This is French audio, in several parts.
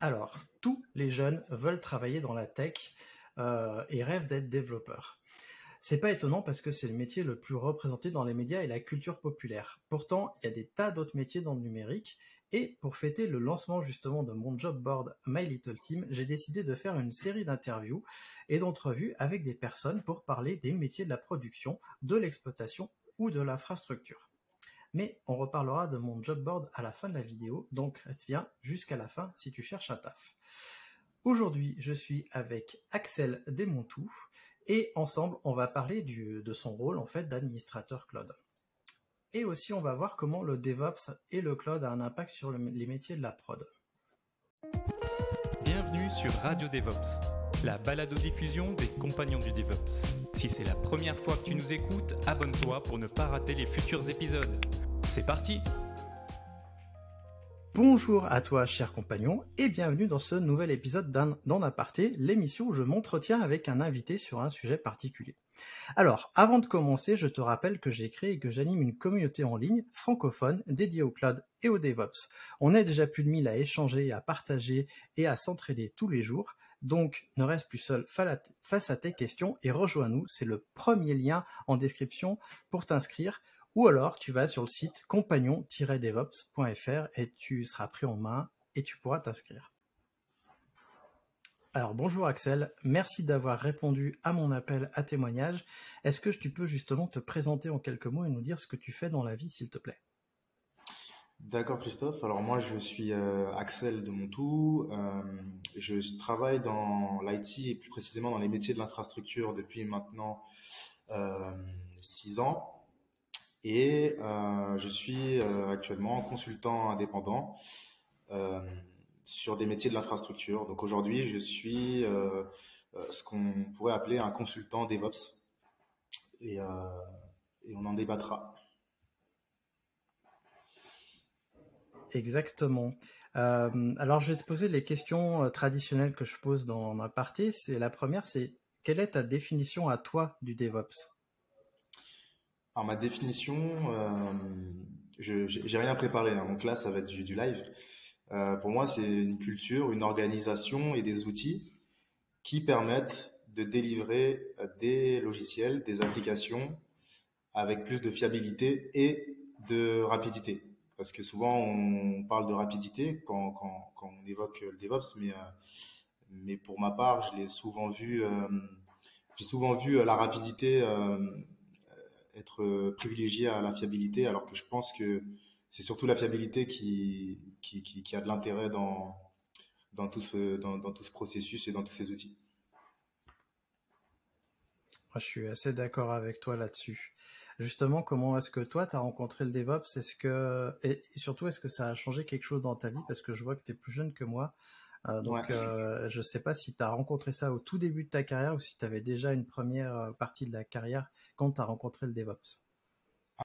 Alors, tous les jeunes veulent travailler dans la tech euh, et rêvent d'être développeurs. C'est pas étonnant parce que c'est le métier le plus représenté dans les médias et la culture populaire. Pourtant, il y a des tas d'autres métiers dans le numérique et pour fêter le lancement justement de mon job board My Little Team, j'ai décidé de faire une série d'interviews et d'entrevues avec des personnes pour parler des métiers de la production, de l'exploitation ou de l'infrastructure. Mais on reparlera de mon job board à la fin de la vidéo, donc reste bien jusqu'à la fin si tu cherches un taf. Aujourd'hui, je suis avec Axel Desmontou et ensemble, on va parler de son rôle en fait d'administrateur cloud. Et aussi, on va voir comment le DevOps et le cloud a un impact sur les métiers de la prod. Bienvenue sur Radio DevOps, la balado-diffusion des compagnons du DevOps. Si c'est la première fois que tu nous écoutes, abonne-toi pour ne pas rater les futurs épisodes. C'est parti Bonjour à toi, cher compagnon, et bienvenue dans ce nouvel épisode d'En Aparté, l'émission où je m'entretiens avec un invité sur un sujet particulier. Alors, avant de commencer, je te rappelle que j'ai créé et que j'anime une communauté en ligne francophone dédiée au cloud et au DevOps. On est déjà plus de 1000 à échanger, à partager et à s'entraider tous les jours. Donc, ne reste plus seul face à tes questions et rejoins-nous. C'est le premier lien en description pour t'inscrire. Ou alors, tu vas sur le site compagnon-devops.fr et tu seras pris en main et tu pourras t'inscrire. Alors bonjour Axel, merci d'avoir répondu à mon appel à témoignage. Est-ce que tu peux justement te présenter en quelques mots et nous dire ce que tu fais dans la vie s'il te plaît? D'accord Christophe, alors moi je suis euh, Axel de Montou, euh, je travaille dans l'IT et plus précisément dans les métiers de l'infrastructure depuis maintenant euh, six ans et je suis actuellement consultant indépendant sur des métiers de l'infrastructure. Donc aujourd'hui, je suis euh, euh, ce qu'on pourrait appeler un consultant DevOps. Et, euh, et on en débattra. Exactement. alors, je vais te poser les questions traditionnelles que je pose dans ma partie. C'est la première, c'est quelle est ta définition à toi du DevOps? Alors ma définition, je j'ai rien préparé. Hein. Donc là, ça va être du, live. Euh, pour moi, c'est une culture, une organisation et des outils qui permettent de délivrer euh, des logiciels, des applications avec plus de fiabilité et de rapidité. Parce que souvent, on parle de rapidité quand, on évoque le DevOps, euh, mais pour ma part, je l'ai souvent vu, j'ai souvent vu la rapidité être privilégiée à la fiabilité, alors que je pense que c'est surtout la fiabilité qui, qui, a de l'intérêt dans, dans, tout ce, dans, tout ce processus et dans tous ces outils. Je suis assez d'accord avec toi là-dessus. Justement, comment est-ce que toi, tu as rencontré le DevOps? Est-ce que, Et surtout, est-ce que ça a changé quelque chose dans ta vie? Parce que je vois que tu es plus jeune que moi. Euh, donc, euh, je ne sais pas si tu as rencontré ça au tout début de ta carrière ou si tu avais déjà une première euh, partie de la carrière quand tu as rencontré le DevOps.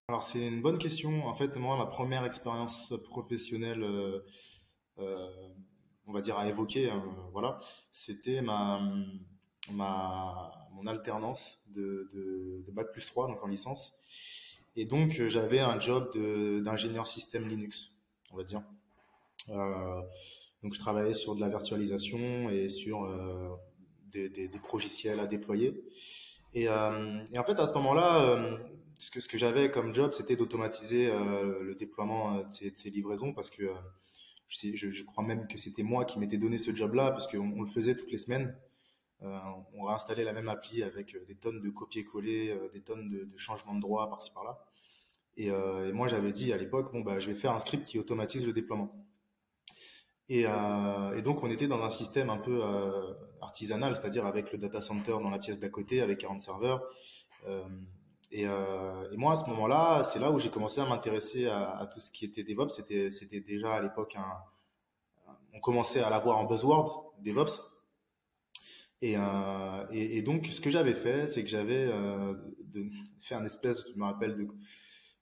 Alors c'est une bonne question. En fait, moi, ma première expérience professionnelle, euh, on va dire à évoquer, hein, voilà, c'était ma, ma mon alternance de, de, de, bac plus 3, donc en licence. Et donc j'avais un job d'ingénieur système Linux, on va dire. Euh, donc je travaillais sur de la virtualisation et sur euh, des, des, progiciels à déployer. Et, euh, et, en fait, à ce moment-là, ce que, ce que j'avais comme job, c'était d'automatiser euh, le déploiement euh, de ces, livraisons parce que euh, je, crois même que c'était moi qui m'étais donné ce job-là parce qu'on on le faisait toutes les semaines. Euh, on réinstallait la même appli avec des tonnes de copier-coller, des tonnes de, changements de droit par-ci par-là. Et, et, moi, j'avais dit à l'époque, bon, bah, je vais faire un script qui automatise le déploiement. Et, euh, et, donc, on était dans un système un peu euh, artisanal, c'est-à-dire avec le data center dans la pièce d'à côté, avec 40 serveurs. Euh, et, moi, à ce moment-là, c'est là où j'ai commencé à m'intéresser à, tout ce qui était DevOps. C'était, déjà à l'époque on commençait à l'avoir en buzzword, DevOps. Et, donc, ce que j'avais fait, c'est que j'avais fait un espèce, je me rappelle,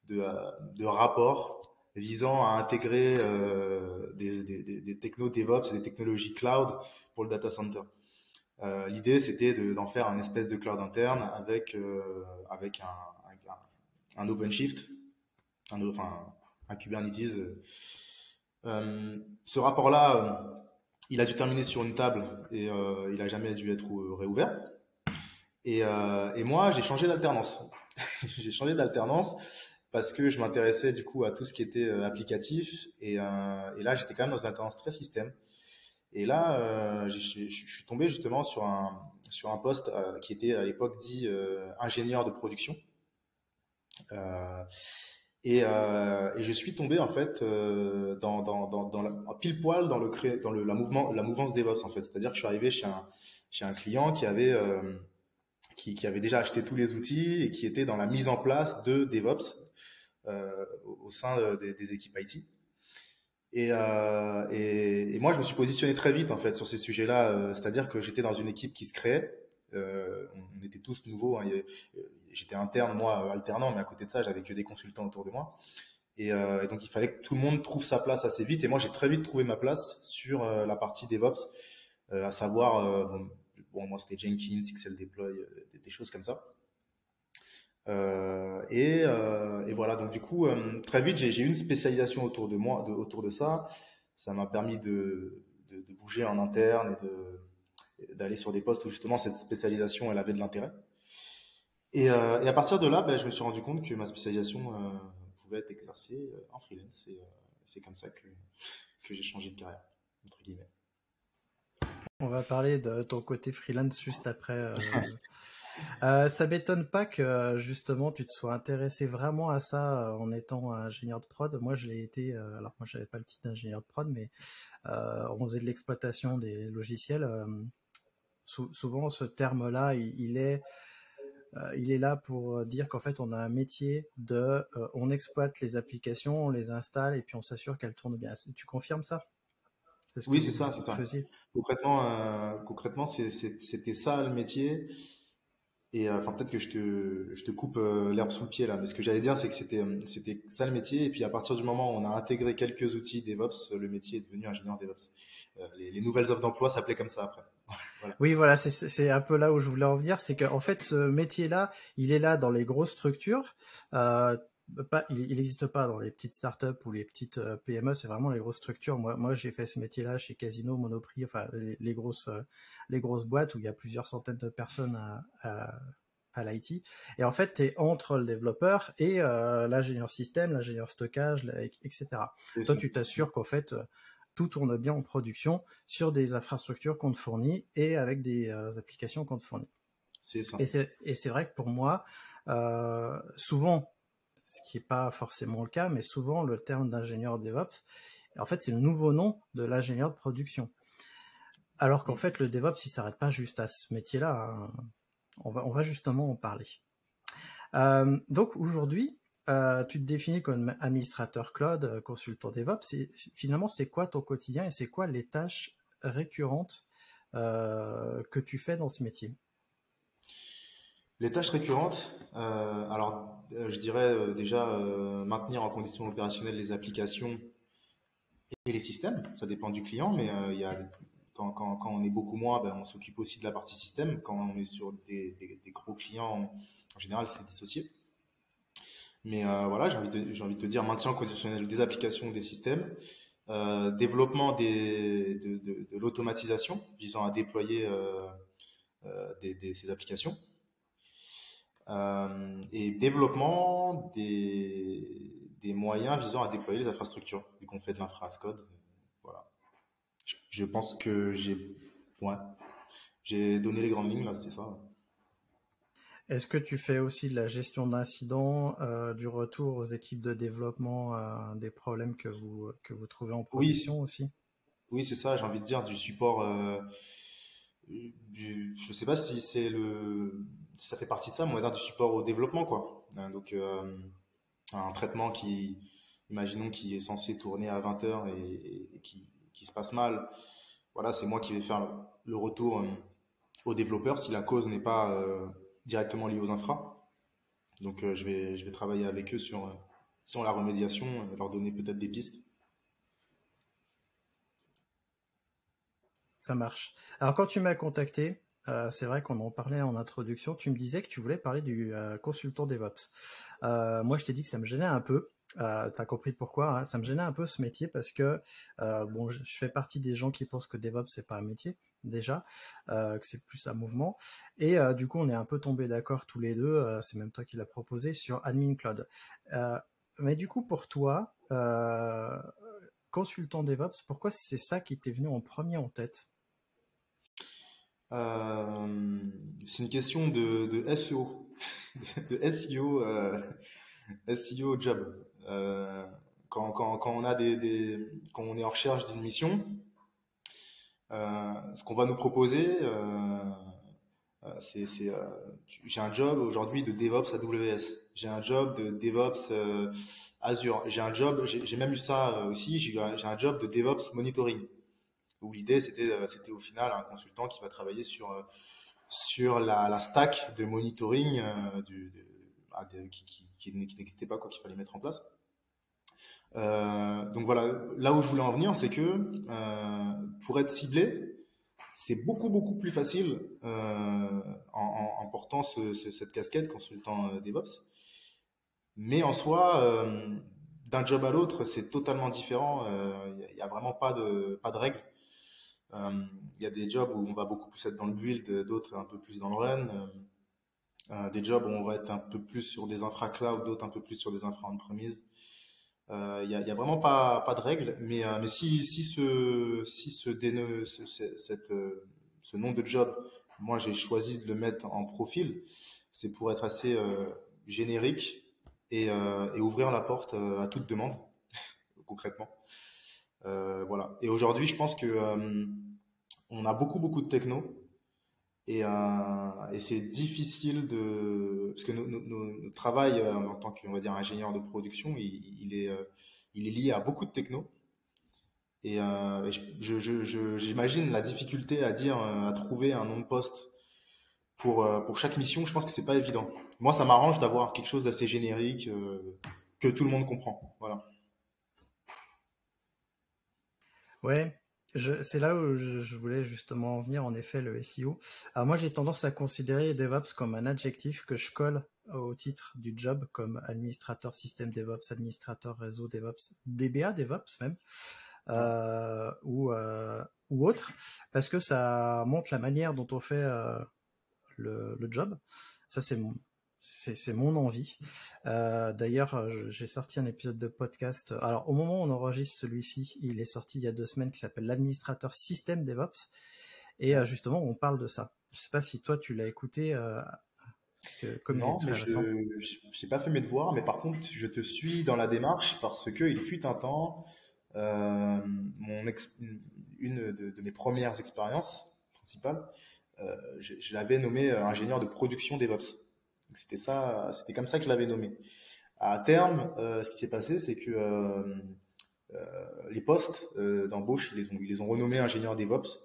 de rapport visant à intégrer euh, des, des, des, technos DevOps et des technologies cloud pour le data center. Euh, L'idée, c'était d'en faire un espèce de cloud interne avec, euh, avec un, un, OpenShift, un, enfin, un Kubernetes. Euh, ce rapport-là, il a dû terminer sur une table et il a jamais dû être réouvert. Et, et moi, j'ai changé d'alternance. j'ai changé d'alternance parce que je m'intéressais du coup à tout ce qui était applicatif et, et là, j'étais quand même dans une alternance très système. Et là, euh, je suis tombé justement sur un, sur un poste euh, qui était à l'époque dit euh, ingénieur de production. Et, et, je suis tombé en fait dans, dans, dans, dans la, pile poil dans le dans le, la mouvement la mouvance DevOps en fait c'est-à-dire que je suis arrivé chez un chez un client qui avait qui, qui, avait déjà acheté tous les outils et qui était dans la mise en place de DevOps au, sein des, équipes IT et, euh, et, moi, je me suis positionné très vite en fait sur ces sujets-là. Euh, c'est-à-dire que j'étais dans une équipe qui se créait. Euh, on, était tous nouveaux. Hein, j'étais interne, moi alternant, mais à côté de ça, j'avais que des consultants autour de moi. Et, euh, donc, il fallait que tout le monde trouve sa place assez vite. Et moi, j'ai très vite trouvé ma place sur euh, la partie DevOps, euh, à savoir, bon, moi, c'était Jenkins, XL Deploy, des choses comme ça. Euh, et, euh, et, voilà, donc du coup, euh, très vite, j'ai eu une spécialisation autour de moi, de, autour de ça. Ça m'a permis de, de, de, bouger en interne et d'aller sur des postes où justement cette spécialisation, elle avait de l'intérêt. Et, euh, et, à partir de là, ben, je me suis rendu compte que ma spécialisation euh, pouvait être exercée en freelance. Et c'est comme ça que, que j'ai changé de carrière, entre guillemets. On va parler de ton côté freelance juste après. Euh, ça m'étonne pas que justement tu te sois intéressé vraiment à ça euh, en étant ingénieur de prod. Moi, je l'ai été. Euh, alors moi, j'avais pas le titre d'ingénieur de prod, mais euh, on faisait de l'exploitation des logiciels. Euh, souvent, ce terme-là, il, il, est il est là pour dire qu'en fait, on a un métier de, on exploite les applications, on les installe et puis on s'assure qu'elles tournent bien. Tu confirmes ça? Oui, c'est ça. Concrètement, concrètement, c'était ça le métier. Et euh, enfin, peut-être que je te, je te coupe euh, l'herbe sous le pied là, mais ce que j'allais dire, c'est que c'était, euh, c'était ça le métier. Et puis à partir du moment où on a intégré quelques outils DevOps, le métier est devenu ingénieur DevOps. les, les, nouvelles offres d'emploi s'appelaient comme ça après. voilà. Oui, voilà, c'est un peu là où je voulais en venir, c'est qu'en fait, ce métier-là, il est là dans les grosses structures. Euh, pas, il n'existe pas dans les petites startups ou les petites euh, PME, c'est vraiment les grosses structures. Moi, moi j'ai fait ce métier-là chez Casino, Monoprix, enfin les, les, grosses, euh, les grosses boîtes où il y a plusieurs centaines de personnes à, à, à l'IT. Et en fait, tu es entre le développeur et euh, l'ingénieur système, l'ingénieur stockage, etc. Toi, tu t'assures qu'en fait, tout tourne bien en production sur des infrastructures qu'on te fournit et avec des euh, applications qu'on te fournit. C'est ça. Et c'est vrai que pour moi, euh, souvent, ce qui n'est pas forcément le cas, mais souvent le terme d'ingénieur DevOps, en fait, c'est le nouveau nom de l'ingénieur de production. Alors qu'en fait, le DevOps, il s'arrête pas juste à ce métier-là. Hein. On, va, on va justement en parler. Euh, donc aujourd'hui, euh, tu te définis comme administrateur cloud, euh, consultant DevOps. Et finalement, c'est quoi ton quotidien et c'est quoi les tâches récurrentes euh, que tu fais dans ce métier? Les tâches récurrentes, euh, alors euh, je dirais euh, déjà euh, maintenir en condition opérationnelle les applications et les systèmes. Ça dépend du client, mais euh, y a, quand, quand, quand, on est beaucoup moins, ben, on s'occupe aussi de la partie système. Quand on est sur des, des, gros clients, en général, c'est dissocié. Mais euh, voilà, j'ai envie, de, envie de te dire maintien conditionnel des applications, des systèmes, euh, développement des, de, de, l'automatisation visant à déployer euh, des, des, ces applications, et développement des, des, moyens visant à déployer les infrastructures, vu qu'on fait de l'infrascode. Voilà. Je, je, pense que j'ai ouais, j'ai donné les grandes lignes, là, c'est ça. Est-ce que tu fais aussi de la gestion d'incidents, euh, du retour aux équipes de développement, euh, des problèmes que vous, que vous trouvez en production oui. aussi? Oui, c'est ça, j'ai envie de dire du support. Euh, du, je ne sais pas si c'est le ça fait partie de ça, on va dire du support au développement, quoi. Euh, donc, euh, un traitement qui, imaginons, qui est censé tourner à 20 heures et, qui, se passe mal. Voilà, c'est moi qui vais faire le retour euh, aux développeurs si la cause n'est pas directement liée aux infras. Donc, je vais, je vais travailler avec eux sur, sur la remédiation, leur donner peut-être des pistes. Ça marche. Alors, quand tu m'as contacté, euh, c'est vrai qu'on en parlait en introduction. Tu me disais que tu voulais parler du euh, consultant DevOps. Euh, moi, je t'ai dit que ça me gênait un peu Euh, T'as compris pourquoi hein. Ça me gênait un peu ce métier parce que bon, je, fais partie des gens qui pensent que DevOps c'est pas un métier déjà, que c'est plus un mouvement. Et du coup, on est un peu tombé d'accord tous les deux. C'est même toi qui l'as proposé sur Admin Cloud. Mais du coup, pour toi, consultant DevOps, pourquoi c'est ça qui t'est venu en premier en tête? C'est une question de, SEO, de SEO, SEO job. Euh, quand, quand, quand, on a des, quand on est en recherche d'une mission, euh, ce qu'on va nous proposer, euh, euh c'est, euh, j'ai un job aujourd'hui de DevOps AWS, j'ai un job de DevOps Azure, j'ai un job, j'ai, même eu ça aussi, j'ai un job de DevOps monitoring, où l'idée c'était, c'était au final un consultant qui va travailler sur sur la, stack de monitoring du, ah, qui, n'existait pas, quoi, qu'il fallait mettre en place. Euh, donc voilà, là où je voulais en venir, c'est que euh, pour être ciblé, c'est beaucoup beaucoup plus facile euh, en, portant ce, cette casquette consultant DevOps. Mais en soi, d'un job à l'autre, c'est totalement différent. Il n'y a, vraiment pas de pas de règles. Il y a des jobs où on va beaucoup plus être dans le build, d'autres un peu plus dans le run. Euh, des jobs où on va être un peu plus sur des infra cloud, d'autres un peu plus sur des infra on-premise. Il euh, n'y a, vraiment pas, de règles, mais, euh, si, ce, si nom de job, moi j'ai choisi de le mettre en profil, c'est pour être assez générique et, ouvrir la porte à toute demande, concrètement. Voilà. Et aujourd'hui, je pense que on a beaucoup beaucoup de techno et, euh, et c'est difficile de parce que notre travail euh, en tant qu'on va dire ingénieur de production, il, il est euh, il est lié à beaucoup de techno. Et, euh, j'imagine la difficulté à dire, à trouver un nom de poste pour pour chaque mission. Je pense que c'est pas évident. Moi, ça m'arrange d'avoir quelque chose d'assez générique que tout le monde comprend. Voilà. Ouais, c'est là où je, voulais justement en venir, en effet, le SEO. Alors moi, j'ai tendance à considérer DevOps comme un adjectif que je colle au titre du job, comme administrateur système DevOps, administrateur réseau DevOps, DBA DevOps même, euh, ou, euh, ou autre, parce que ça montre la manière dont on fait euh, le, le, job. Ça, c'est mon, c'est mon envie. Euh, d'ailleurs, euh, j'ai sorti un épisode de podcast. Alors, au moment où on enregistre celui-ci, il est sorti il y a deux semaines, qui s'appelle l'administrateur système DevOps. Et euh, justement, on parle de ça. Je sais pas si toi, tu l'as écté. parce que comme non, mais je n'ai pas fait mes devoirs, mais par contre, je te suis dans la démarche parce que il fut un temps, mon une de, mes premières expériences principales, je, je l'avais nommé ingénieur de production DevOps. C'était ça, c'était comme ça que je l'avais nommé. À terme, euh, ce qui s'est passé, c'est que euh, euh, les postes d'embauche, ils les ont, renommés ingénieurs DevOps.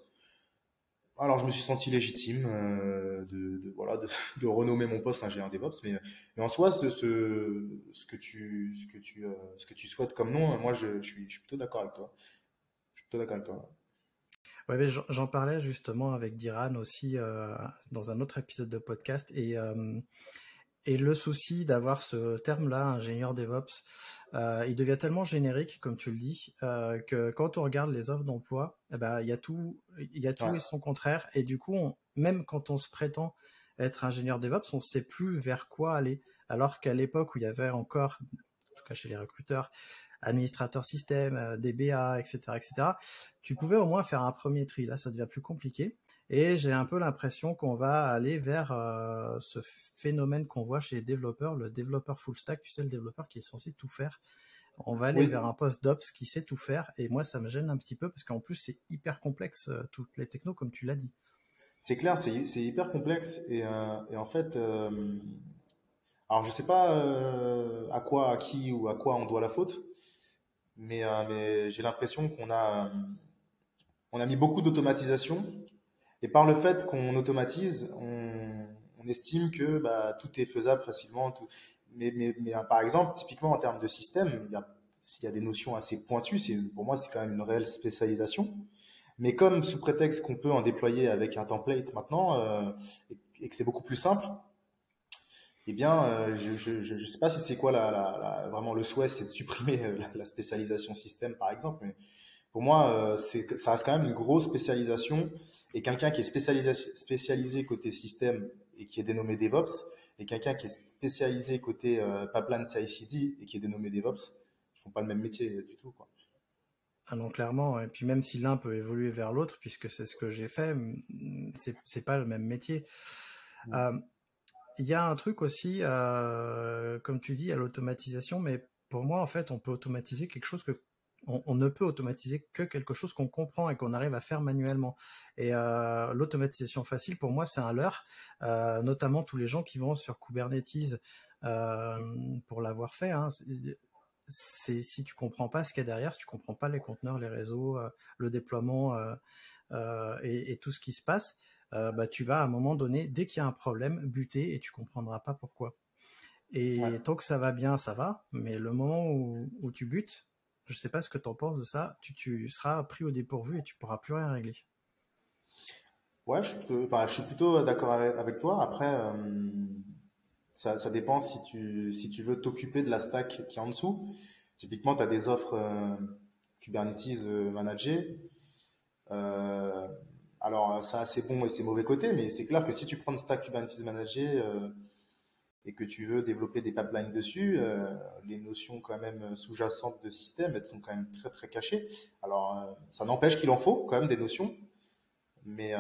Alors je me suis senti légitime de, voilà de, renommer mon poste ingénieur DevOps, mais, en soi ce, que tu ce que tu ce que tu souhaites comme nom, moi je suis plutôt d'accord avec toi. Je suis plutôt d'accord avec toi. Ouais, j'en parlais justement avec Diran aussi euh, dans un autre épisode de podcast et euh, et le souci d'avoir ce terme-là, ingénieur DevOps, euh, il devient tellement générique, comme tu le dis, que quand on regarde les offres d'emploi, eh ben il y a tout, il y a tout et son contraire, et du coup, même quand on se prétend être ingénieur DevOps, on ne sait plus vers quoi aller, alors qu'à l'époque où il y avait encore, en tout cas chez les recruteurs, administrateur système, euh, DBA, etc., etc., tu pouvais au moins faire un premier tri. Là, ça devient plus compliqué. Et j'ai un peu l'impression qu'on va aller vers euh, ce phénomène qu'on voit chez les développeurs, le développeur full stack, tu sais, le développeur qui est censé tout faire. On va aller vers un poste d'ops qui sait tout faire. Et moi, ça me gêne un petit peu parce qu'en plus, c'est hyper complexe, euh, toutes les technos, comme tu l'as dit. C'est clair, c'est hyper complexe. Et, et en fait, alors je sais pas à quoi, à qui ou à quoi on doit la faute mais, euh, mais j'ai l'impression qu'on a, on a mis beaucoup d'automatisation. Et par le fait qu'on automatise, on, estime que bah, tout est faisable facilement. Mais, mais, mais, euh, par exemple, typiquement en termes de système, il y a, des notions assez pointues. Pour moi, c'est quand même une réelle spécialisation. Mais comme sous prétexte qu'on peut en déployer avec un template maintenant euh, et, que c'est beaucoup plus simple, eh bien, je ne sais pas si c'est quoi la, vraiment le souhait, c'est de supprimer la, spécialisation système, par exemple. Mais pour moi, c'est ça reste quand même une grosse spécialisation. Et quelqu'un qui est spécialisé, spécialisé côté système et qui est dénommé DevOps, et quelqu'un qui est spécialisé côté pipeline CI/CD et qui est dénommé DevOps, ils font pas le même métier du tout. Quoi. Ah non, clairement. Et puis même si l'un peut évoluer vers l'autre, puisque c'est ce que j'ai fait, c'est, pas le même métier. Mmh. Euh, y a un truc aussi, euh, comme tu dis, à l'automatisation, mais pour moi, en fait, on peut automatiser quelque chose que on, ne peut automatiser que quelque chose qu'on comprend et qu'on arrive à faire manuellement. Et euh, l'automatisation facile, pour moi, c'est un leurre, notamment tous les gens qui vont sur Kubernetes pour l'avoir fait. Hein, c'est si tu comprends pas ce qu'il y a derrière, si tu comprends pas les conteneurs, les réseaux, euh, le déploiement euh, euh, et, tout ce qui se passe, bah, tu vas à un moment donné, dès qu'il y a un problème, buter et tu comprendras pas pourquoi. Et tant que ça va bien, ça va, mais le moment où, tu butes, je sais pas ce que tu en penses de ça, tu, seras pris au dépourvu et tu pourras plus rien régler. Ouais, je suis plutôt, d'accord avec, toi. Après, ça, ça, dépend si tu, si tu veux t'occuper de la stack qui est en dessous. Typiquement, tu as des offres euh, Kubernetes euh, managées. Euh, alors, ça a ses bons et ses mauvais côtés, mais c'est clair que si tu prends une stack Kubernetes managée euh, et que tu veux développer des pipelines dessus, euh, les notions quand même sous-jacentes de système, elles sont quand même très très cachées. Alors, ça n'empêche qu'il en faut quand même des notions, mais,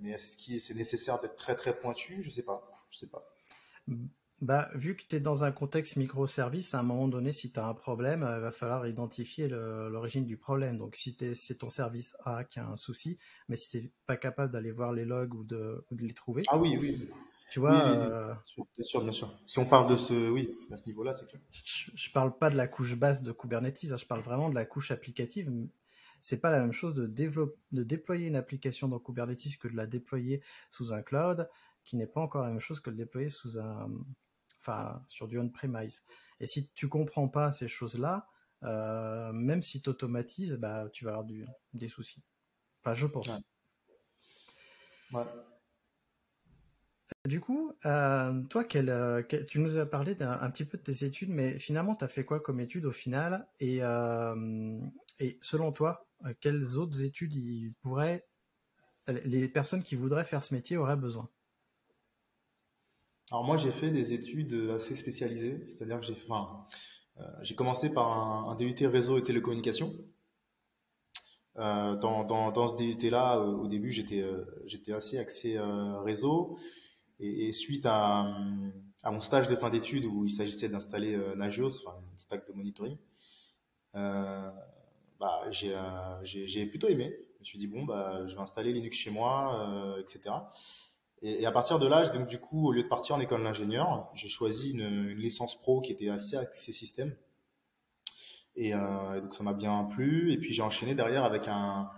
mais est-ce qu'il c'est nécessaire d'être très très pointu? Je sais pas. Je sais pas. Bah, vu que tu es dans un contexte microservice, à un moment donné, si tu as un problème, il va falloir identifier l'origine du problème. Donc, si c'est ton service A qui a un souci, mais si tu n'es pas capable d'aller voir les logs ou de, les trouver. Ah oui, oui. Tu vois. Euh, bien sûr, bien sûr. Si on parle de ce, oui, à ce niveau-là, c'est clair. Je, ne parle pas de la couche basse de Kubernetes, hein, je parle vraiment de la couche applicative. C'est pas la même chose de, de déployer une application dans Kubernetes que de la déployer sous un cloud qui n'est pas encore la même chose que le déployer sous un, enfin, sur du on-premise. Et si tu comprends pas ces choses-là, euh, même si tu automatises, bah, tu vas avoir du, des soucis. Enfin, je pense. Ouais. Du coup, euh, toi, euh, tu nous as parlé un, petit peu de tes études, mais finalement, tu as fait quoi comme études au final? Et, et selon toi, quelles autres études ils pourraient, les personnes qui voudraient faire ce métier auraient besoin? Alors moi j'ai fait des études assez spécialisées, c'est-à-dire que j'ai euh, commencé par un, DUT réseau et télécommunications. Euh, dans, ce DUT-là, euh, au début, j'étais euh, assez axé réseau. Et, suite à, à mon stage de fin d'études où il s'agissait d'installer Nagios, enfin une stack de monitoring, bah, j'ai plutôt aimé. Je me suis dit, bon, bah, je vais installer Linux chez moi, etc. Et, à partir de là, donc du coup, au lieu de partir en école d'ingénieur, j'ai choisi une, licence pro qui était assez axée système. Et, euh, donc ça m'a bien plu. Et puis j'ai enchaîné derrière avec un,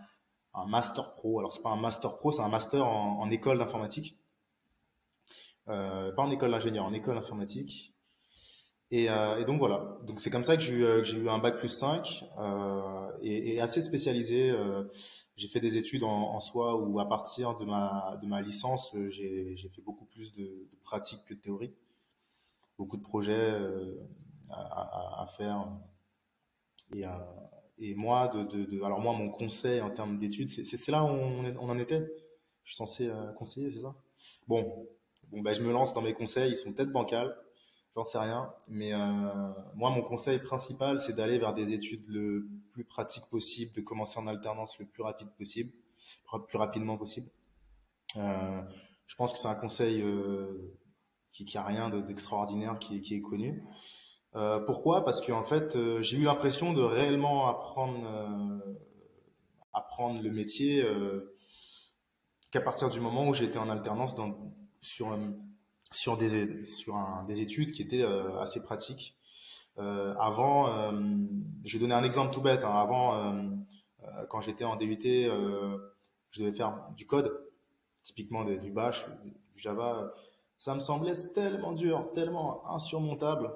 master pro. Alors c'est pas un master pro, c'est un master en, école d'informatique. Euh, pas en école d'ingénieur, en école d'informatique. Euh, et, donc voilà. Donc c'est comme ça que j'ai eu, eu, un bac plus 5 et, et, assez spécialisé j'ai fait des études en, soi où à partir de ma, de ma licence, euh, j'ai fait beaucoup plus de, de pratique que de théorie. Beaucoup de projets euh, à, à, faire. Et, euh, et moi, de, de, de, alors moi, mon conseil en termes d'études, c'est là où on, on, en était. Je suis censé conseiller, c'est ça? Bon, bon bah, je me lance dans mes conseils. Ils sont peut-être bancals, j'en sais rien. Mais euh, moi, mon conseil principal, c'est d'aller vers des études le plus pratiques possible, de commencer en alternance le plus rapide possible, plus rapidement possible. Euh, je pense que c'est un conseil euh, qui, qui a rien d'extraordinaire, qui, est connu. Pourquoi? Parce qu'en fait, euh, j'ai eu l'impression de réellement apprendre, apprendre le métier qu'à partir du moment où j'étais en alternance dans, sur sur des sur un, des études qui étaient assez pratiques euh, avant, euh, je vais donner un exemple tout bête. Hein. avant, euh, quand j'étais en DUT, je devais faire du code, typiquement du Bash, du Java. Ça me semblait tellement dur, tellement insurmontable.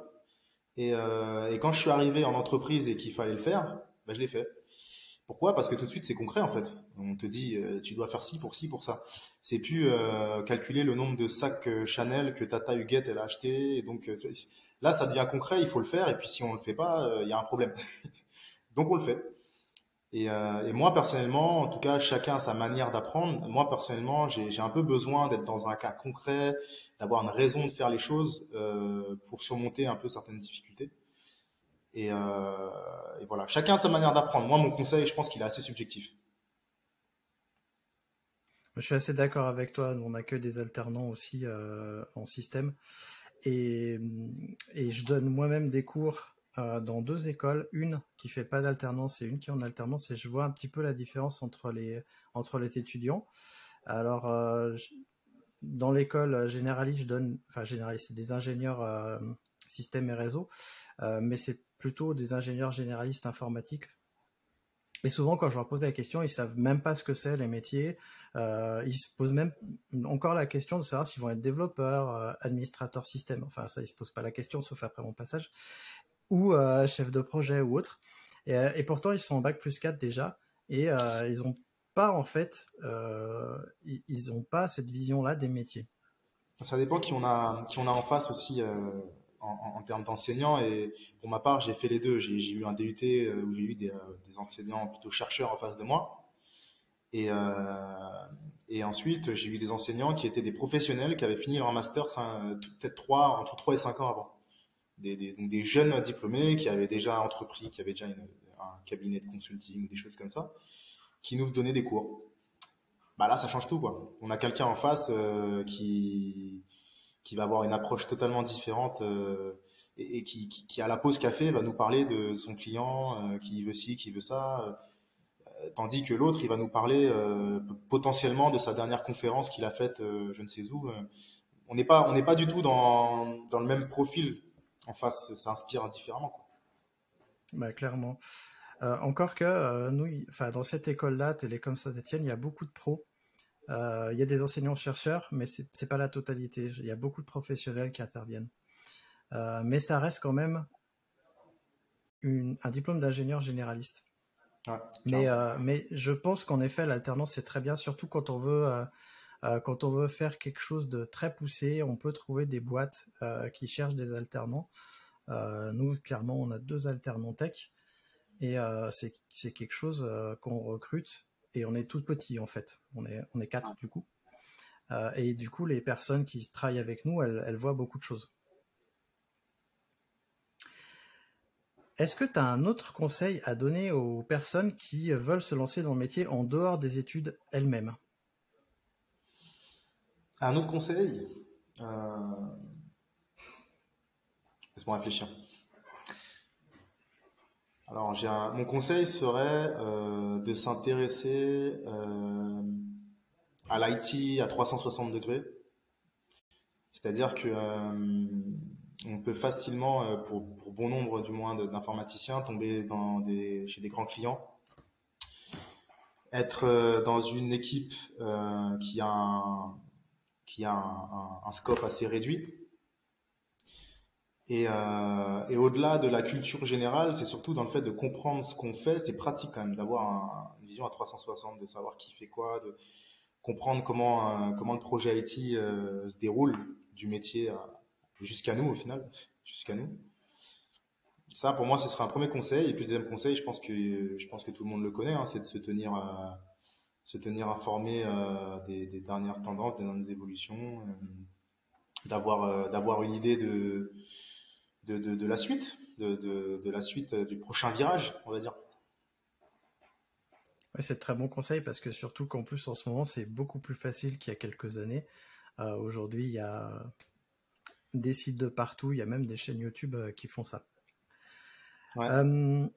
Et, et, quand je suis arrivé en entreprise et qu'il fallait le faire, ben je l'ai fait. Pourquoi? Parce que tout de suite, c'est concret en fait. On te dit, euh, tu dois faire ci pour ci pour ça. C'est plus euh, calculer le nombre de sacs euh, Chanel que Tata Huguette elle a acheté. Et donc là, ça devient concret. Il faut le faire. Et puis si on le fait pas, il y a un problème. donc on le fait. Et, et, moi personnellement, en tout cas, chacun a sa manière d'apprendre. Moi personnellement, j'ai un peu besoin d'être dans un cas concret, d'avoir une raison de faire les choses pour surmonter un peu certaines difficultés. Euh, et, voilà, chacun a sa manière d'apprendre. Moi, mon conseil, je pense qu'il est assez subjectif. Je suis assez d'accord avec toi. On accueille des alternants aussi euh, en système. Et, je donne moi-même des cours euh, dans deux écoles, une qui fait pas d'alternance et une qui est en alternance. Et je vois un petit peu la différence entre les, entre les étudiants. Alors, dans l'école généraliste, je donne, enfin généraliste, c'est des ingénieurs système et réseau, mais c'est plutôt des ingénieurs généralistes informatiques. Et souvent, quand je leur pose la question, ils savent même pas ce que c'est les métiers. Euh, ils se posent même encore la question de savoir s'ils vont être développeurs, euh, administrateurs système. Enfin, ça, ils se posent pas la question, sauf après mon passage, ou euh, chef de projet ou autre. Et, pourtant, ils sont en bac plus 4 déjà, et ils ont pas en fait, ils, ont pas cette vision-là des métiers. Ça dépend qui on a, qui on a en face aussi en, termes d'enseignants. Et pour ma part, j'ai fait les deux. J'ai eu un DUT euh, où j'ai eu des, euh, des, enseignants plutôt chercheurs en face de moi. Et, euh, et ensuite, j'ai eu des enseignants qui étaient des professionnels qui avaient fini leur master peut-être trois, entre 3 et 5 ans avant. Des, des, des, jeunes diplômés qui avaient déjà entrepris, qui avaient déjà un cabinet de consulting, des choses comme ça, qui nous donnaient des cours. Bah là, ça change tout, quoi. On a quelqu'un en face qui, qui va avoir une approche totalement différente euh, et, qui, à la pause café va nous parler de son client, euh, qui veut ci, qui veut ça, euh, tandis que l'autre, il va nous parler potentiellement de sa dernière conférence qu'il a faite, je ne sais où. on n'est pas, pas du tout dans, dans le même profil en face, ça inspire différemment. Bah, clairement. encore que nous, enfin, dans cette école-là, Télécom Saint-Etienne, il y a beaucoup de pros il y a des enseignants-chercheurs, mais c'est n'est pas la totalité. Il y a beaucoup de professionnels qui interviennent. Euh, mais ça reste quand même un diplôme d'ingénieur généraliste. mais, euh, mais je pense qu'en effet, l'alternance, c'est très bien, surtout quand on veut... quand on veut faire quelque chose de très poussé, on peut trouver des boîtes qui cherchent des alternants. nous, clairement, on a deux alternants tech et c'est quelque chose qu'on recrute et on est tout petit en fait. On est, on est quatre du coup. Euh, et du coup, les personnes qui travaillent avec nous, elles, voient beaucoup de choses. Est-ce que tu as un autre conseil à donner aux personnes qui veulent se lancer dans le métier en dehors des études elles-mêmes? Un autre conseil? Euh... Laisse-moi réfléchir. Alors, mon conseil serait euh, de s'intéresser euh, à l'IT à 360 degrés. C'est-à-dire que euh, on peut facilement, pour, bon nombre du moins d'informaticiens, tomber dans des, chez des grands clients, être dans une équipe qui a un, qui a un scope assez réduit euh, et, au-delà de la culture générale, c'est surtout dans le fait de comprendre ce qu'on fait. C'est pratique quand même d'avoir une vision à 360, de savoir qui fait quoi, de comprendre comment, euh, comment le projet IT euh, se déroule du métier jusqu'à nous au final, jusqu'à nous. Ça, pour moi, ce serait un premier conseil. Et puis, deuxième conseil, je pense que, je pense que tout le monde le connaît, hein, c'est de se tenir, se tenir informé des, des, dernières tendances, des dernières évolutions, d'avoir, d'avoir une idée de, de, la suite, de, la suite du prochain virage, on va dire. c'est très bon conseil parce que surtout qu'en plus en ce moment c'est beaucoup plus facile qu'il y a quelques années. Euh, aujourd'hui il y a des sites de partout, il y a même des chaînes YouTube euh, qui font ça. Euh,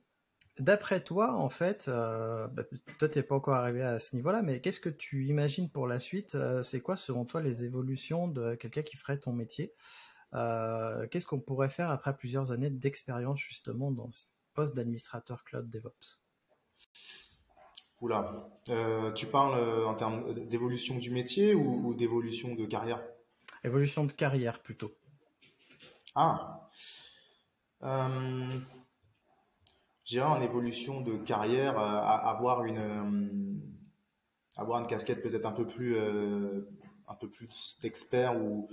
d'après toi, en fait, bah, toi t'es pas encore arrivé à ce niveau-là, mais qu'est-ce que tu imagines pour la suite? C'est quoi selon toi les évolutions de quelqu'un qui ferait ton métier? Euh, qu'est-ce qu'on pourrait faire après plusieurs années d'expérience justement dans ce poste d'administrateur cloud DevOps? Oula, euh, tu parles euh, en termes d'évolution du métier ou, d'évolution de carrière? Évolution de carrière plutôt. Ah. j'ai en évolution de carrière, avoir une avoir une casquette peut-être un peu plus un peu plus d'expert ou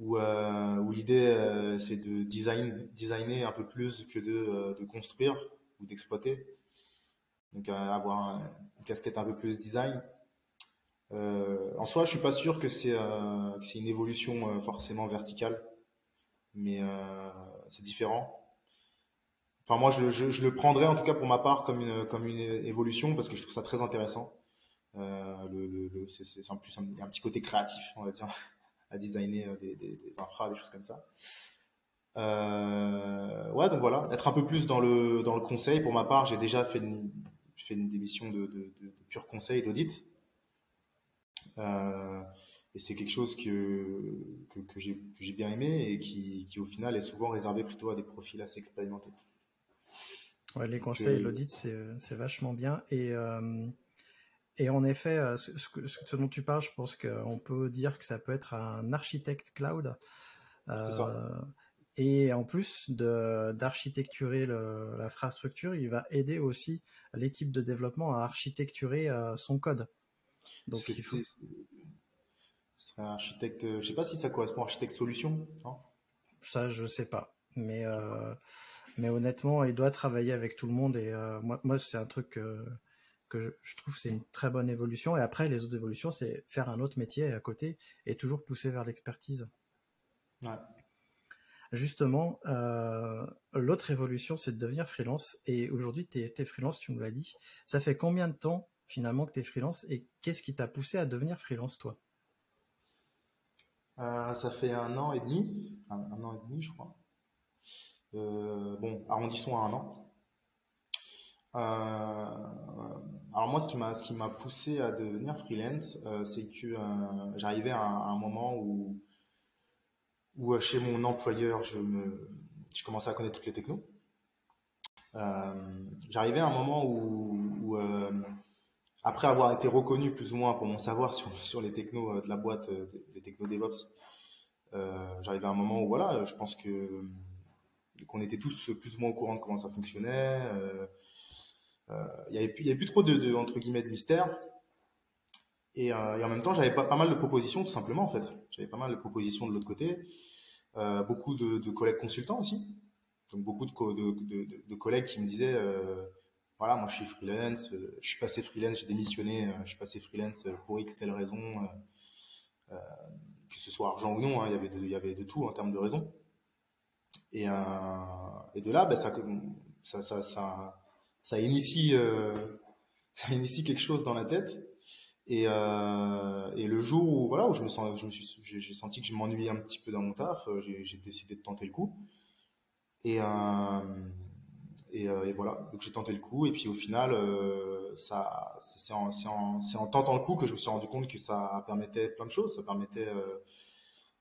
où, l'idée c'est de design, designer un peu plus que de, de construire ou d'exploiter. Donc avoir une casquette un peu plus design. Euh, en soi, je suis pas sûr que c'est euh, une évolution euh, forcément verticale, mais c'est différent. Enfin, moi, je, le prendrais en tout cas pour ma part comme une, évolution parce que je trouve ça très intéressant. le, le, c'est en plus un, un, petit côté créatif, on va dire, à designer des, des, des infras, des choses comme ça. ouais, donc voilà, être un peu plus dans le, dans le conseil. Pour ma part, j'ai déjà fait une, fait une démission de, de, de pur conseil d'audit. Euh, et c'est quelque chose que, que, que j'ai bien aimé et qui, qui, au final, est souvent réservé plutôt à des profils assez expérimentés. Ouais, les conseils, l'audit, c'est vachement bien. Et, euh, et en effet, euh, ce, ce, dont tu parles, je pense qu'on peut dire que ça peut être un architecte cloud. et en plus d'architecturer l'infrastructure, il va aider aussi l'équipe de développement à architecturer son code. Donc il faut... serait architecte. Je sais pas si ça correspond à architecte solution. ça, je sais pas. Mais euh, mais honnêtement, il doit travailler avec tout le monde et euh, moi, moi c'est un truc que, que je, trouve c'est une très bonne évolution. Et après, les autres évolutions, c'est faire un autre métier à côté et toujours pousser vers l'expertise. Justement, euh, l'autre évolution, c'est de devenir freelance. Et aujourd'hui, tu es, freelance, tu nous l'as dit. Ça fait combien de temps finalement que tu es freelance et qu'est-ce qui t'a poussé à devenir freelance toi? Euh, Ça fait un an et demi, un, an et demi je crois. Euh, bon, arrondissons à un an. Euh, alors moi, ce qui m'a poussé à devenir freelance, c'est que j'arrivais à, un moment où chez mon employeur, je me je commençais à connaître toutes les technos. j'arrivais à un moment où, après avoir été reconnu plus ou moins pour mon savoir sur, les technos euh, de la boîte, euh, les technos DevOps, euh, j'arrivais à un moment où voilà, je pense qu'on était tous plus ou moins au courant de comment ça fonctionnait. Il n'y avait avait plus trop de, de, entre guillemets de mystère. Et, et en même temps, j'avais pas, pas mal de propositions tout simplement en fait. J'avais pas mal de propositions de l'autre côté. beaucoup de, de, collègues consultants aussi. Donc beaucoup de, de collègues qui me disaient voilà, moi je suis freelance, euh, je suis passé freelance, j'ai démissionné, euh, je suis passé freelance euh, pour X telle raison, que ce soit argent ou non, hein, il, y avait de, y avait de tout en termes de raisons. Et, et de là, ben, ça, ça, ça, initie, ça initie quelque chose dans la tête. Et, et le jour où voilà où je me sens, je me suis, j'ai senti que je m'ennuyais un petit peu dans mon taf, j'ai décidé de tenter le coup. Et euh, et, voilà, donc j'ai tenté le coup. Et puis au final, euh, ça, c'est en, en, tentant le coup que je me suis rendu compte que ça permettait plein de choses. Ça permettait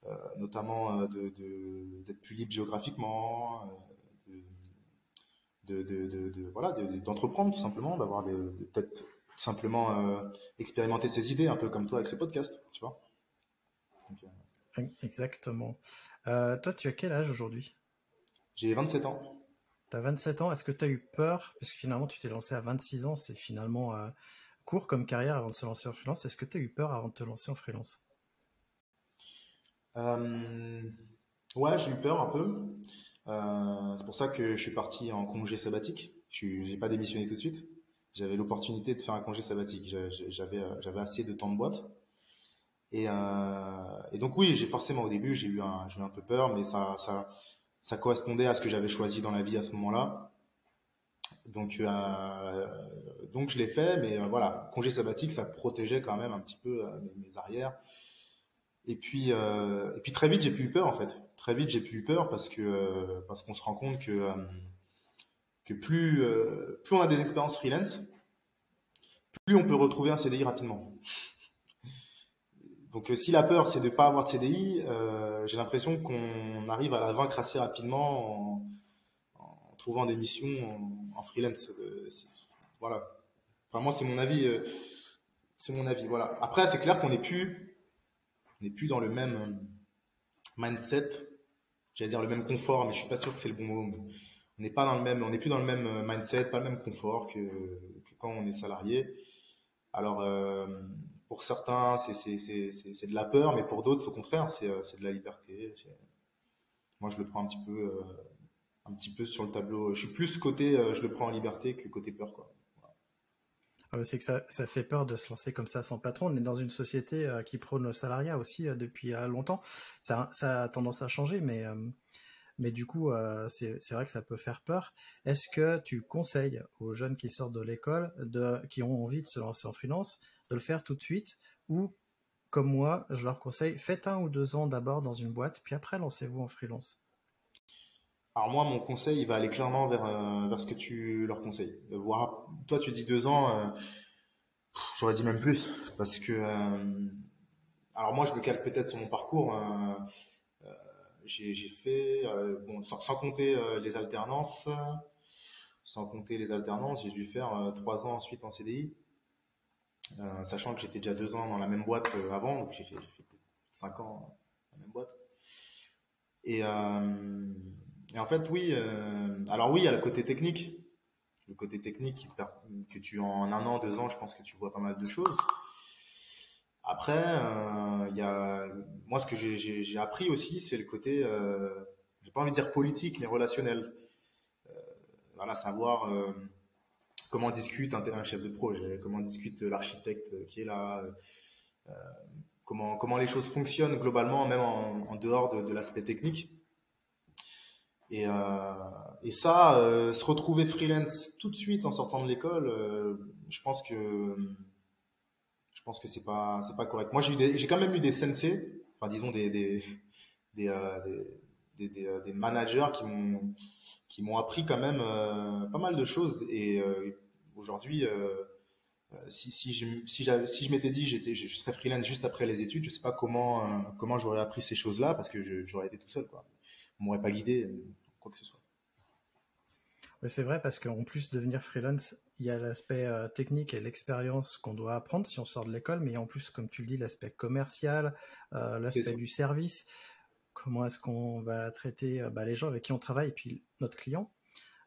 euh, notamment d'être de, plus libre géographiquement, de, de, voilà, d'entreprendre tout simplement, d'avoir peut-être tout simplement expérimenter ses idées, un peu comme toi avec ce podcast, tu vois. Exactement. toi, tu as quel âge aujourd'hui? J'ai 27 ans. Tu as 27 ans, est-ce que tu as eu peur? Parce que finalement, tu t'es lancé à 26 ans, c'est finalement euh, court comme carrière avant de se lancer en freelance. Est-ce que tu as eu peur avant de te lancer en freelance? Euh, Ouais, j'ai eu peur un peu. Euh, c'est pour ça que je suis parti en congé sabbatique. Je n'ai pas démissionné tout de suite. J'avais l'opportunité de faire un congé sabbatique. J'avais, j'avais assez de temps de boîte. Et, et donc oui, j'ai forcément au début, j'ai eu un, peu peur, mais ça, correspondait à ce que j'avais choisi dans la vie à ce moment-là. Donc, euh, je l'ai fait, mais euh, voilà, congé sabbatique, ça protégeait quand même un petit peu euh, mes, arrières. Et puis très vite, j'ai plus eu peur en fait. Très vite, j'ai plus eu peur parce que parce qu'on se rend compte que que plus plus on a des expériences freelance, plus on peut retrouver un CDI rapidement. Donc, si la peur, c'est de pas avoir de CDI, euh, j'ai l'impression qu'on arrive à la vaincre assez rapidement en, trouvant des missions en, freelance. Euh, voilà. Enfin, moi, c'est mon avis. Euh, c'est mon avis. Voilà. Après, c'est clair qu'on n'est plus, on n'est plus dans le même mindset. J'allais dire le même confort, mais je suis pas sûr que c'est le bon mot. on n'est pas dans le même, on n'est plus dans le même euh, mindset, pas le même confort que, quand on est salarié. Alors, euh, pour certains, c'est de la peur, mais pour d'autres, au contraire, c'est de la liberté. Moi, je le prends un petit peu, un petit peu sur le tableau. Je suis plus côté, je le prends en liberté que côté peur, quoi. Ah, c'est que ça, fait peur de se lancer comme ça sans patron. On est dans une société euh, qui prône le salariat aussi euh, depuis euh, longtemps. Ça, a tendance à changer, mais, mais du coup, c'est vrai que ça peut faire peur. Est-ce que tu conseilles aux jeunes qui sortent de l'école, qui ont envie de se lancer en freelance, de le faire tout de suite ou comme moi, je leur conseille, faites un ou deux ans d'abord dans une boîte, puis après lancez-vous en freelance? Alors moi, mon conseil, il va aller clairement vers, euh, vers ce que tu leur conseilles. Voir, toi, tu dis deux ans, euh, j'aurais dit même plus, parce que, euh, alors moi, je me cale peut-être sur mon parcours. j'ai fait, bon, sans, compter les alternances, sans compter les alternances, j'ai dû faire trois ans ensuite en CDI, sachant que j'étais déjà deux ans dans la même boîte avant, donc j'ai fait, fait, cinq ans dans la même boîte. Et et en fait, oui. Euh, alors oui, il y a le côté technique. Le côté technique que tu en un an, deux ans, je pense que tu vois pas mal de choses. Après, euh, il y a moi ce que j'ai appris aussi, c'est le côté, euh, j'ai pas envie de dire politique, mais relationnel. Euh, voilà, savoir euh, comment discute un, chef de projet, comment discute l'architecte qui est là, comment comment les choses fonctionnent globalement, même en, en dehors de, de l'aspect technique. Et, euh, et ça, euh, se retrouver freelance tout de suite en sortant de l'école, euh, je pense que je pense que c'est pas c'est pas correct. Moi, j'ai quand même eu des sensei, enfin disons des des des, des, des, des, managers qui m'ont qui m'ont appris quand même pas mal de choses. Et aujourd'hui, si si je si, si je m'étais dit j'étais je serais freelance juste après les études, je sais pas comment comment j'aurais appris ces choses-là parce que j'aurais été tout seul quoi on m'aurait pas guidé, euh, quoi que ce soit. c'est vrai parce qu'en plus de devenir freelance, il y a l'aspect euh, technique et l'expérience qu'on doit apprendre si on sort de l'école, mais en plus, comme tu le dis, l'aspect commercial, euh, l'aspect du service, comment est-ce qu'on va traiter bah, les gens avec qui on travaille et puis notre client.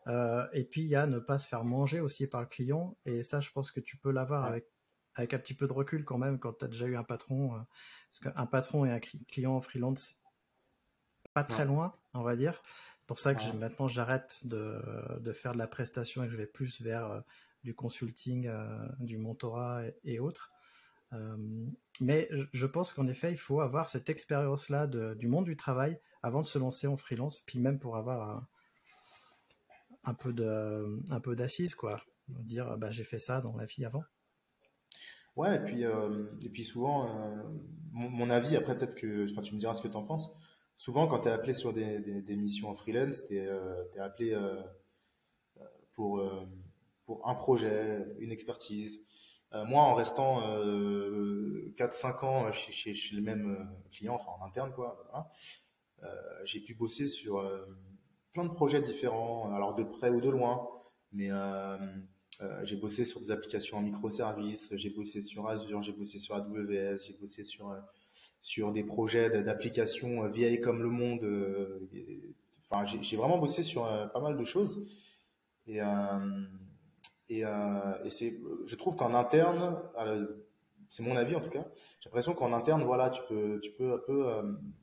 et puis il y a ne pas se faire manger aussi par le client, et ça, je pense que tu peux l'avoir avec avec un petit peu de recul quand même quand tu as déjà eu un patron, parce qu'un patron et un client freelance, pas très loin, on va dire. C'est pour ça que maintenant j'arrête de, de, faire de la prestation et que je vais plus vers euh, du consulting, euh, du mentorat et, autres. Euh, mais je pense qu'en effet, il faut avoir cette expérience-là du monde du travail avant de se lancer en freelance, puis même pour avoir un, peu de, un peu d'assises, quoi. Dire, bah, j'ai fait ça dans la vie avant. Ouais, et puis, et puis souvent, mon, mon, avis, après peut-être que, enfin, tu me diras ce que tu en penses souvent, quand tu es appelé sur des, missions en freelance, tu es, euh, appelé euh, euh, pour, un projet, une expertise. moi, en restant 4-5 ans chez, le même client, enfin en interne, j'ai pu bosser sur plein de projets différents, alors de près ou de loin, mais j'ai bossé sur des applications en microservices, j'ai bossé sur Azure, j'ai bossé sur AWS, j'ai bossé sur sur des projets d'applications vieilles comme le monde. Euh, enfin, j'ai vraiment bossé sur euh, pas mal de choses. Et, euh, et, et c'est, je trouve qu'en interne, c'est mon avis en tout cas. J'ai l'impression qu'en interne, voilà, tu peux, tu peux un peu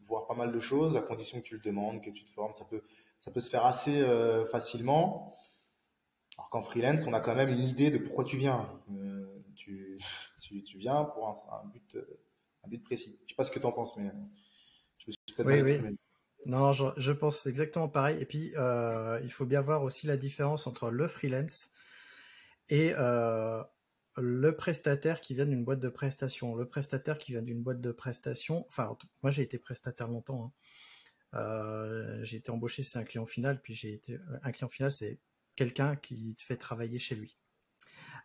voir pas mal de choses à condition que tu le demandes, que tu te formes. Ça peut, ça peut se faire assez facilement. Alors qu'en freelance, on a quand même une idée de pourquoi tu viens. tu, tu, tu, viens pour un but un but précis. Je sais pas ce que tu en penses, mais je suis oui, oui. Non, je, pense exactement pareil. Et puis, euh, il faut bien voir aussi la différence entre le freelance et euh, le prestataire qui vient d'une boîte de prestation. Le prestataire qui vient d'une boîte de prestation, enfin, moi j'ai été prestataire longtemps. Hein. Euh, j'ai été embauché, c'est un client final, puis j'ai été un client final, c'est quelqu'un qui te fait travailler chez lui.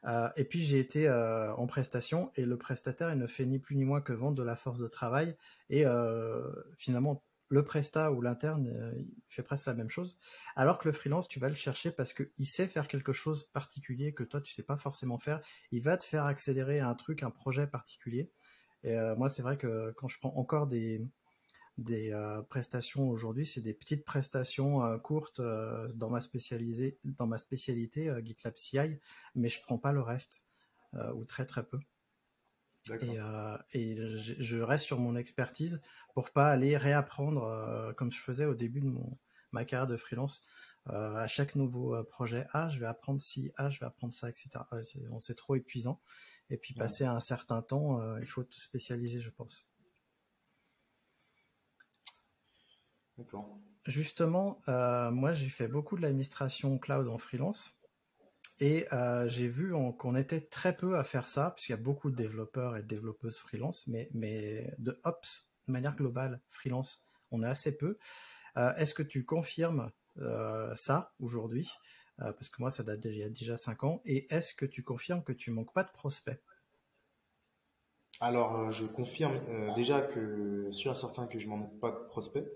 Euh, et puis j'ai été euh, en prestation et le prestataire il ne fait ni plus ni moins que vendre de la force de travail. Et euh, finalement le prestat ou l'interne il fait presque la même chose. Alors que le freelance tu vas le chercher parce qu'il sait faire quelque chose particulier que toi tu sais pas forcément faire. Il va te faire accélérer un truc un projet particulier. Et moi c'est vrai que quand je prends encore des des euh, prestations aujourd'hui, c'est des petites prestations euh, courtes euh, dans ma spécialisée, dans ma spécialité GitLab CI, mais je prends pas le reste ou très très peu. Et, et je, reste sur mon expertise pour pas aller réapprendre comme je faisais au début de mon, ma carrière de freelance. à chaque nouveau projet, ah, je vais apprendre ci, ah, je vais apprendre ça, etc. c'est trop épuisant. Et puis, passer un certain temps, il faut te spécialiser, je pense. Justement, euh, moi j'ai fait beaucoup de l'administration cloud en freelance et euh, j'ai vu qu'on était très peu à faire ça, puisqu'il y a beaucoup de développeurs et de développeuses freelance, mais, mais de ops, de manière globale, freelance, on est assez peu. Euh, est-ce que tu confirmes ça aujourd'hui? Parce que moi ça date déjà, déjà 5 ans. Et est-ce que tu confirmes que tu manques pas de prospects? Alors, je confirme déjà que sur certains que je manque pas de prospects.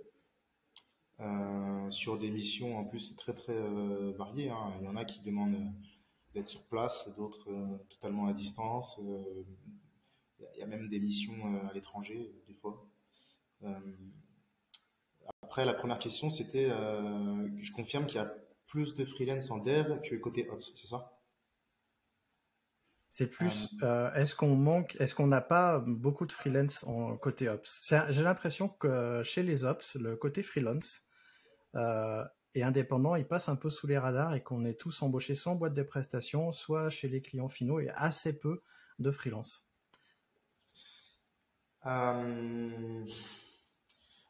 Euh, sur des missions en plus très très euh, variées. Hein. Il y en a qui demandent euh, d'être sur place, d'autres totalement à distance. il y a même des missions à l'étranger des fois. après, la première question, c'était, je confirme qu'il y a plus de freelance en dev que côté ops, c'est ça? C'est plus, est-ce qu'on manque, est-ce qu'on n'a pas beaucoup de freelance en côté ops? J'ai l'impression que chez les ops, le côté freelance, euh, et indépendant, il passe un peu sous les radars et qu'on est tous embauchés soit en boîte de prestations, soit chez les clients finaux et assez peu de freelance. Euh,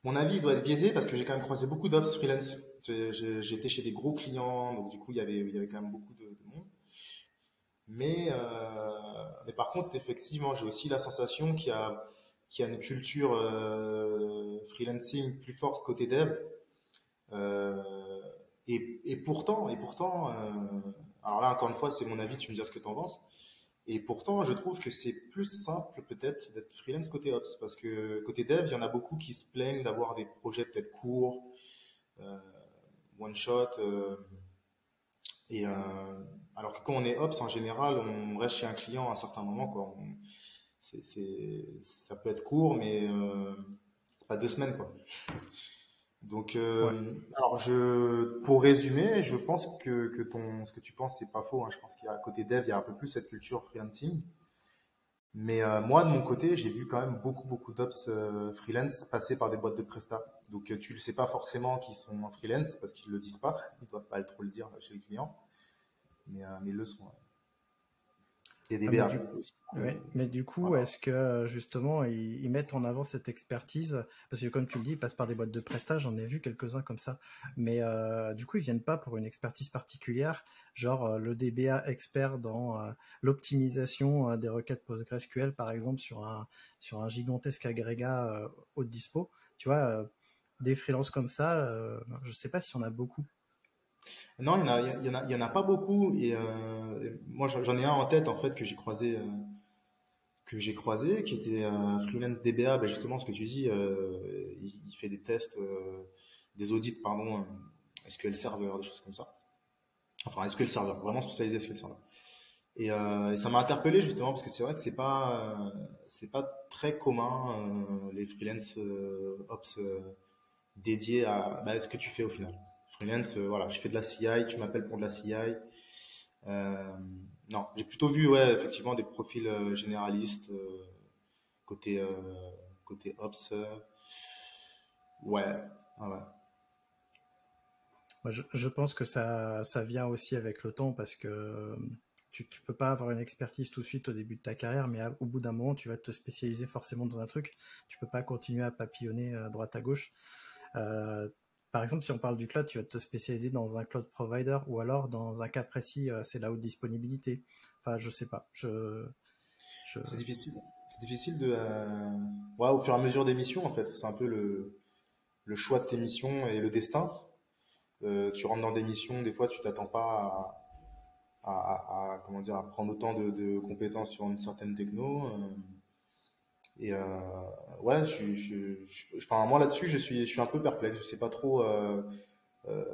mon avis doit être biaisé parce que j'ai quand même croisé beaucoup d'ops freelance. J'étais chez des gros clients, donc du coup il y avait, quand même beaucoup de, monde. Mais, euh, mais par contre, effectivement, j'ai aussi la sensation qu'il y a, une culture freelancing plus forte côté dev euh, et, et, pourtant, et pourtant, euh, alors là encore une fois, c'est mon avis, tu me dis ce que tu en penses. Et pourtant, je trouve que c'est plus simple peut-être d'être freelance côté ops, parce que côté dev, il y en a beaucoup qui se plaignent d'avoir des projets peut-être courts, euh, one shot. Euh, et euh, alors que quand on est ops, en général, on reste chez un client à un certain moment. Quoi. c'est, ça peut être court, mais euh, pas deux semaines. Quoi. Donc, euh, alors je, pour résumer, je pense que, que ton, ce que tu penses, c'est pas faux. Hein. Je pense qu'il y a à côté dev, il y a un peu plus cette culture freelancing. Mais euh, moi, de mon côté, j'ai vu quand même beaucoup, beaucoup d'ops euh, freelance passer par des boîtes de presta. Donc, tu ne sais pas forcément qu'ils sont en freelance parce qu'ils le disent pas. Ils doivent pas trop le dire chez les clients, mais, mais ils le sont. Ah, mais, du, aussi. mais du coup, est-ce que justement ils, mettent en avant cette expertise? Parce que comme tu le dis, ils passent par des boîtes de prestage, j'en ai vu quelques-uns comme ça. Mais euh, du coup, ils viennent pas pour une expertise particulière, genre euh, le DBA expert dans euh, l'optimisation des requêtes PostgreSQL, par exemple, sur un, sur un gigantesque agrégat haute dispo. Tu vois, des freelances comme ça, je sais pas si on a beaucoup. Non, il y en a, en pas beaucoup. Et euh, moi, j'en ai un en tête en fait que j'ai croisé, euh, croisé, qui était un freelance DBA. Ben, justement, ce que tu dis, euh, il, fait des tests, des audits, pardon, SQL Server, des choses comme ça. Enfin, SQL Server, vraiment spécialisé SQL Server. Et, et ça m'a interpellé justement parce que c'est vrai que c'est pas, c'est pas très commun les freelance ops dédiés à, bah, ce que tu fais au final freelance, euh, voilà, je fais de la CI, tu m'appelles pour de la CI. Euh, non, j'ai plutôt vu, ouais, effectivement, des profils euh, généralistes côté côté ops. ouais. Je, je, pense que ça, ça vient aussi avec le temps parce que tu, tu peux pas avoir une expertise tout de suite au début de ta carrière, mais au bout d'un moment, tu vas te spécialiser forcément dans un truc. Tu peux pas continuer à papillonner à droite à gauche. Par exemple, si on parle du cloud, tu vas te spécialiser dans un cloud provider ou alors dans un cas précis, euh, c'est la haute disponibilité. Enfin, je sais pas. Je, C'est difficile. C'est difficile de. Euh... Ouais, au fur et à mesure des missions, en fait. C'est un peu le, le choix de tes missions et le destin. Euh, tu rentres dans des missions, des fois, tu t'attends pas à, comment dire, à prendre autant de, compétences sur une certaine techno. Et euh, ouais, je, je, je, enfin moi là-dessus, je suis, je suis un peu perplexe. Je sais pas trop euh, euh,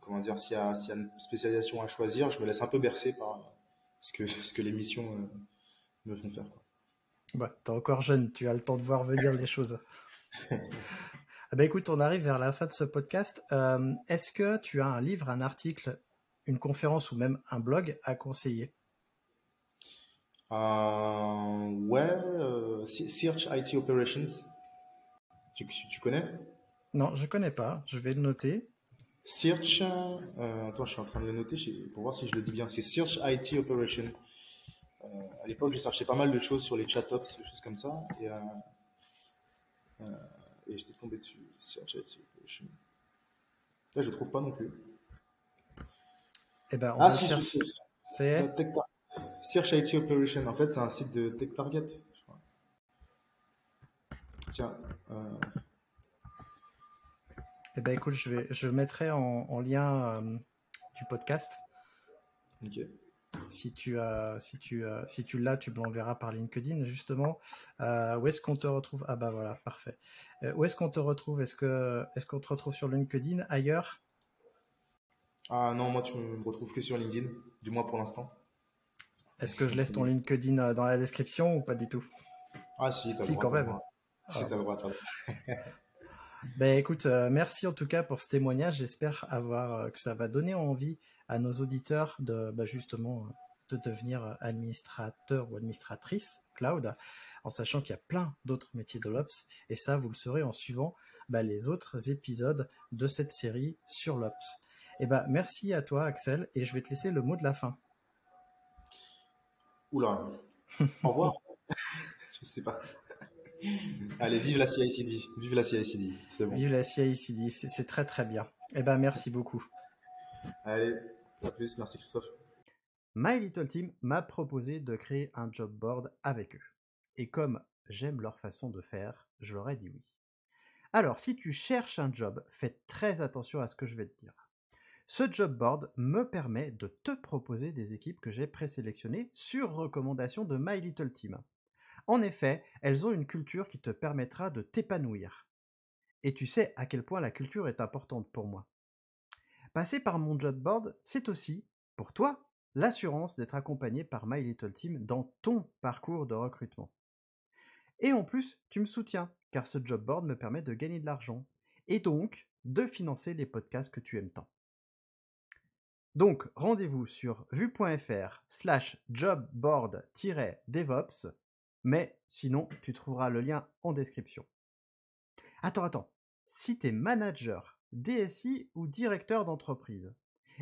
comment dire s'il y, a, s'il y a une spécialisation à choisir. Je me laisse un peu bercer par ce que, ce que les missions me font faire. Quoi. Bah, t'es encore jeune, tu as le temps de voir venir les choses. Ah bah écoute, on arrive vers la fin de ce podcast. Euh, Est-ce que tu as un livre, un article, une conférence ou même un blog à conseiller? Ouais, euh, Se- Search IT Operations. Tu, tu connais? Non, je connais pas. Je vais le noter. Search, euh, attends, je suis en train de le noter pour voir si je le dis bien. C'est Search IT Operation. Euh, à l'époque, je cherchais pas mal de choses sur les chat-ops, des choses comme ça. Et, euh, euh, et j'étais tombé dessus. Search IT Operation. Là, je trouve pas non plus. Eh ben, on Ah, va si, chercher. C'est? Search IT Operation. En fait, c'est un site de Tech Target. je crois. Tiens, euh, Eh ben écoute, je vais, je mettrai en, en lien euh, du podcast. ok. Si tu as, si tu, as- si tu l'as, tu me l'enverras par LinkedIn justement. Euh, où est-ce qu'on te retrouve? Ah bah voilà, parfait. Où est-ce qu'on te retrouve? Est-ce que, est-ce qu'on te retrouve sur LinkedIn ailleurs? Ah non, moi, tu me retrouves que sur LinkedIn, du moins pour l'instant. Est-ce que je laisse ton LinkedIn euh, dans la description ou pas du tout? Ah si, quand même. Si, Ah. t'as le droit. Ben écoute, euh, merci en tout cas pour ce témoignage. J'espère avoir euh, que ça va donner envie à nos auditeurs de bah, justement euh, de devenir administrateur ou administratrice cloud, en sachant qu'il y a plein d'autres métiers de l'Ops. Et ça, vous le saurez en suivant bah, les autres épisodes de cette série sur l'Ops. Et ben merci à toi Axel et je vais te laisser le mot de la fin. Oula. Au revoir. je sais pas. Allez, vive la CICD. Vive la CICD. C'est bon. Vive la CICD, c'est c'est très très bien. Et ben merci beaucoup. Allez, à plus. Merci Christophe. My Little Team m'a proposé de créer un job board avec eux. Et comme j'aime leur façon de faire, je leur ai dit oui. Alors, si tu cherches un job, fais très attention à ce que je vais te dire. Ce job board me permet de te proposer des équipes que j'ai présélectionnées sur recommandation de My Little Team. En effet, elles ont une culture qui te permettra de t'épanouir. Et tu sais à quel point la culture est importante pour moi. Passer par mon job board, c'est aussi, pour toi, l'assurance d'être accompagné par My Little Team dans ton parcours de recrutement. Et en plus, tu me soutiens, car ce job board me permet de gagner de l'argent, et donc de financer les podcasts que tu aimes tant. Donc, rendez-vous sur vue.fr slash jobboard-devops, mais sinon, tu trouveras le lien en description. Attends, attends. Si tu es manager, DSI ou directeur d'entreprise,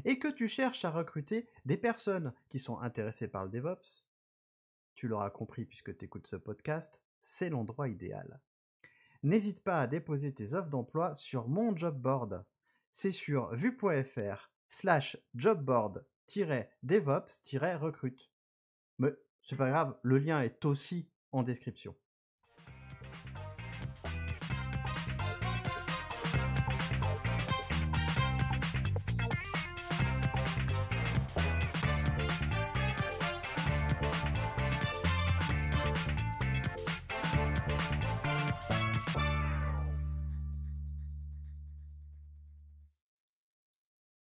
et que tu cherches à recruter des personnes qui sont intéressées par le DevOps, tu l'auras compris puisque tu écoutes ce podcast, c'est l'endroit idéal. N'hésite pas à déposer tes offres d'emploi sur mon job board. C'est sur vue.fr slash jobboard-devops-recrute. Mais c'est pas grave, le lien est aussi en description.